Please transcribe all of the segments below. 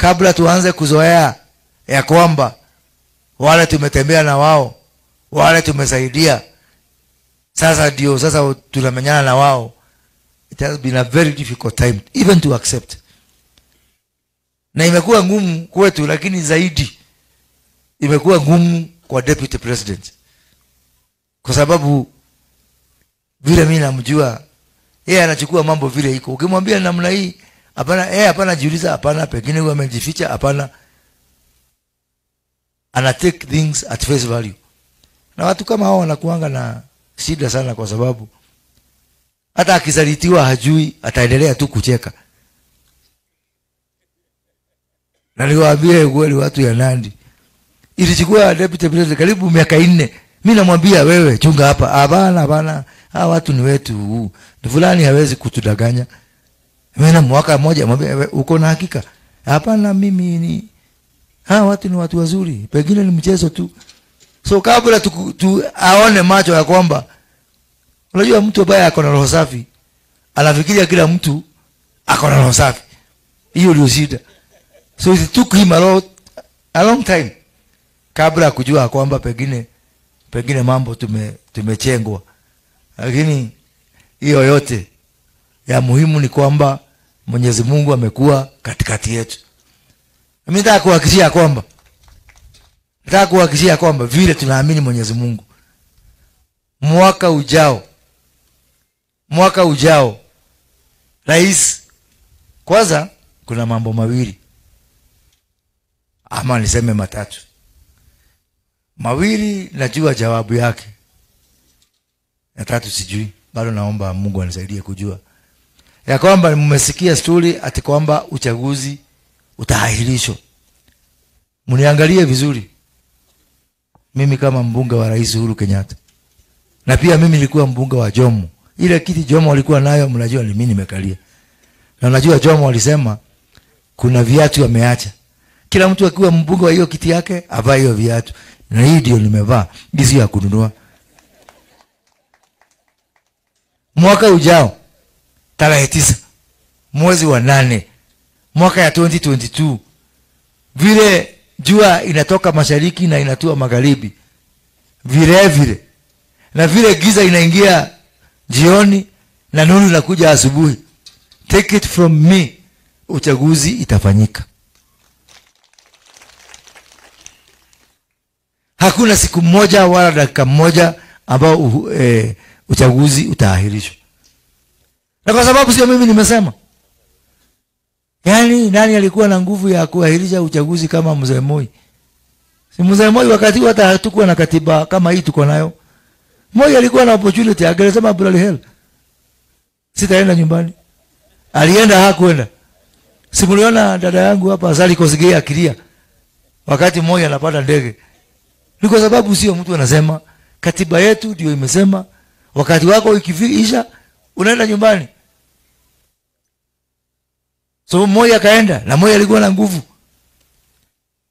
kabla tuanze kuzoea ya kwamba wale tumetembea na wao wale tumesaidia sasa ndio sasa tunamenyana na wao. It has been a very difficult time even to accept. Na imekuwa ngumu kwetu lakini zaidi imekuwa ngumu kwa deputy president. Kwa sababu vile mi namjua yeye anachukua mambo vile iko. Ukimwambia namna hii hapana yeye hapana jiuliza hapana pengine huyu amejificha hapana. Ana take things at face value. Na watu kama hao wanakuanga na shida sana kwa sababu hata akisalitiwa hajui ataendelea tu kucheka. Na niwaambie ukweli, watu ya nandi ilichukua deputy president karibu miaka nne mi namwambia wewe chunga hapa. Hapana hapana hawa watu ni wetu. Ni fulani hawezi kutudanganya mena mwaka mmoja uko na hakika? Hapana mimi ni hawa watu ni watu wazuri pengine ni mchezo tu. So kabla tu, tu aone macho ya kwamba unajua mtu ambaye ako na roho safi anafikiria kila mtu ako na roho safi. Hiyo ndio shida. So it took him a, lot, a long time kabla ya kujua kwamba pengine pengine mambo tume tumechengwa. Lakini hiyo yote ya muhimu ni kwamba mwenyezi mungu amekuwa katikati yetu. Mimi nataka kuhakikishia kwamba nataka kuhakikishia kwamba vile tunaamini mwenyezi mungu. Mwaka ujao mwaka ujao rais kwanza kuna mambo mawili. Ama niseme matatu. Mawili najua jawabu yake. Na tatu sijui bado naomba mungu anisaidie kujua ya kwamba mmesikia stori ati kwamba uchaguzi utaahirishwa. Mniangalie vizuri. Mimi kama mbunge wa rais uhuru kenyatta. Na pia mimi nilikuwa mbunge wa jomo. Ile kiti jomo alikuwa nayo mnajua ni mimi nimekalia. Na najua jomo alisema kuna viatu ameacha. Kila mtu akiwa mbunge wa hiyo kiti yake avaa hiyo viatu. Na hii ndio nimevaa. Hizi ya kununua. Mwaka ujao tarehe tisa mwezi wa nane mwaka ya 2022 vile jua inatoka mashariki na inatua magharibi. Vile vile. Na vile giza inaingia jioni na nuru inakuja asubuhi. Take it from me. Uchaguzi itafanyika. Hakuna siku moja wala dakika moja ambao uh, eh, uchaguzi utaahirishwa na kwa sababu sio mimi nimesema. Yaani nani alikuwa na nguvu ya kuahirisha uchaguzi kama mzee moi? Si mzee moi wakati huu hata hatukuwa na katiba kama hii tuko nayo. Moi alikuwa na opportunity angesema bloody hell sitaenda nyumbani. Alienda hakwenda simuliona dada yangu hapa Azali Kosgei akilia. Wakati moi anapanda ndege. Ni kwa sababu sio mtu anasema. Katiba yetu ndio imesema. Wakati wako ikiisha unaenda nyumbani so moja akaenda na moja alikuwa na nguvu.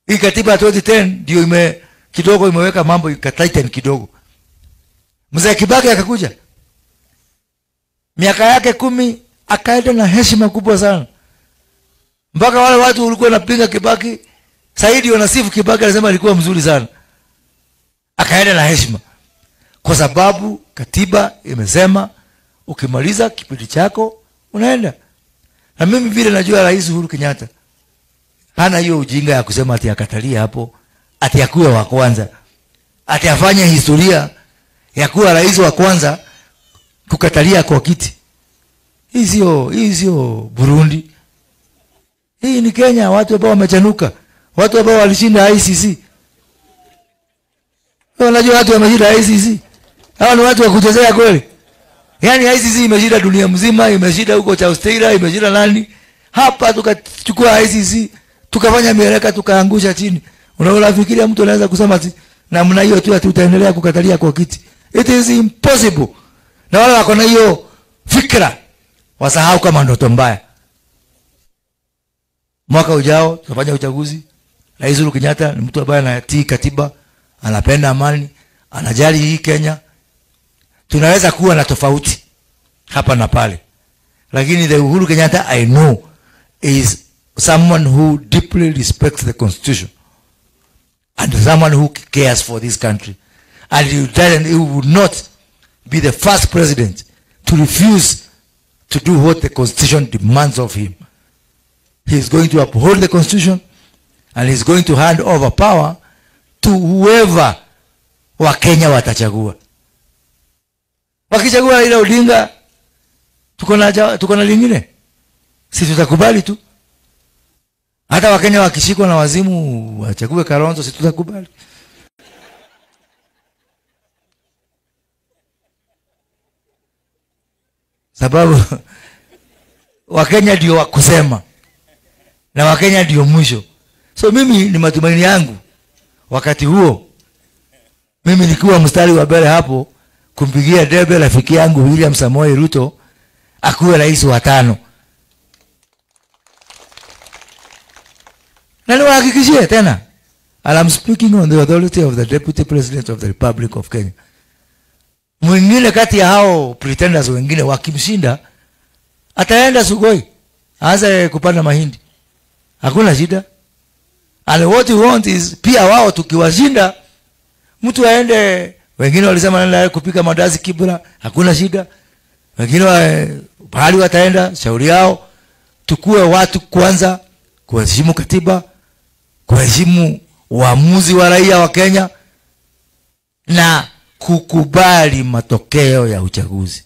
Hii katiba ya 2010 ndio ime kidogo imeweka mambo ikatighten kidogo. Mzee kibaki akakuja. Miaka yake kumi akaenda na heshima kubwa sana. Mpaka wale watu walikuwa napinga kibaki saidi wanasifu kibaki anasema alikuwa mzuri sana. Akaenda na heshima. Kwa sababu katiba imesema ukimaliza kipindi chako unaenda na mimi vile najua rais uhuru kenyatta hana hiyo ujinga ya kusema ati akatalia hapo ati akuwe wa kwanza ati afanye historia ya kuwa rais wa kwanza kukatalia kwa kiti hii sio hii sio burundi. Hii ni kenya watu ambao wamechanuka watu ambao walishinda icc wanajua watu wameshinda icc hawa ni watu wa kuchezea kweli yaani ICC imeshinda dunia mzima imeshinda huko cha Australia imeshinda nani? Hapa tukachukua ICC tukafanya mieleka tukaangusha chini. Unafikiria mtu anaweza kusema ati namna hiyo tu ati utaendelea kukatalia kwa kiti. It is impossible. Na wale wako na hiyo fikra wasahau kama ndoto mbaya. Mwaka ujao tutafanya uchaguzi. Rais Uhuru Kenyatta ni mtu ambaye anatii katiba anapenda amani anajali hii Kenya tunaweza kuwa na tofauti hapa na pale. Lakini the Uhuru Kenyatta I know is someone who deeply respects the constitution and someone who cares for this country. And he doesn't he would not be the first president to refuse to do what the constitution demands of him. He is going to uphold the constitution and he's going to hand over power to whoever wakenya watachagua wakichagua Raila Odinga tuko na tuko na lingine. Si tutakubali tu. Hata wakenya wakishikwa na wazimu wachague Kalonzo si tutakubali. Sababu wakenya ndio wakusema na wakenya ndio mwisho. So mimi ni matumaini yangu wakati huo mimi nikiwa mstari wa mbele hapo kumpigia debe rafiki yangu William Samoei Ruto akuwe rais wa tano. Na niwahakikishie tena and I'm speaking on the authority of the deputy president of the republic of Kenya. Mwingine kati ya hao pretenders wengine wakimshinda ataenda Sugoi aanze kupanda mahindi. Hakuna shida. And what we want is pia wao tukiwashinda mtu aende wengine walisema naenda kupika madazi kibra hakuna shida. Wengine wa, pahali wataenda shauri yao tukue watu kwanza kuheshimu katiba kuheshimu uamuzi wa raia wa Kenya na kukubali matokeo ya uchaguzi